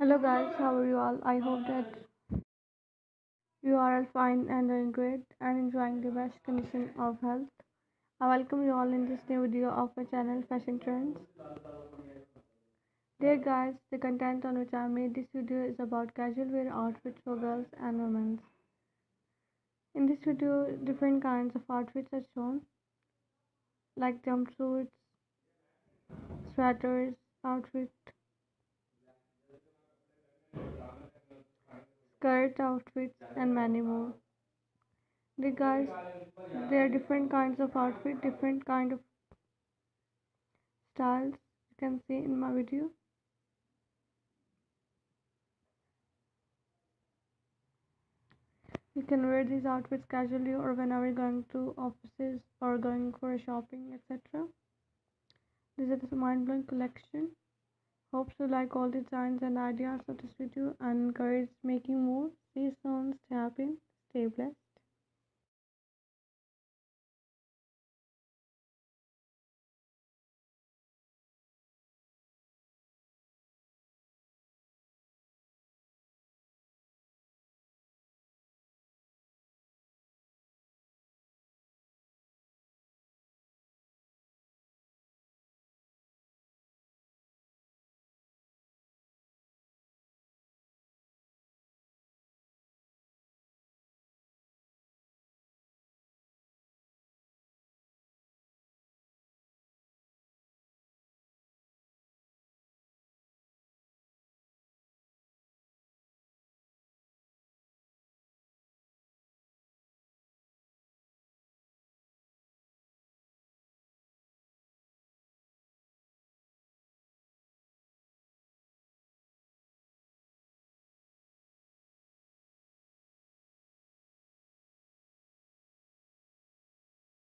Hello guys, how are you all? I hope that you are all fine and doing great and enjoying the best condition of health. I welcome you all in this new video of my channel Fashion Trends. Dear guys, the content on which I made this video is about casual wear outfits for girls and women. In this video, different kinds of outfits are shown like jumpsuits, sweaters, outfit skirt outfits and many more. The guys there are different kinds of outfit different kind of styles you can see in my video. You can wear these outfits casually or whenever going to offices or going for shopping etc this is the mind-blowing collection Hope you like all the designs and ideas of this video and encourage making more. See soon. Stay happy. Stay blessed.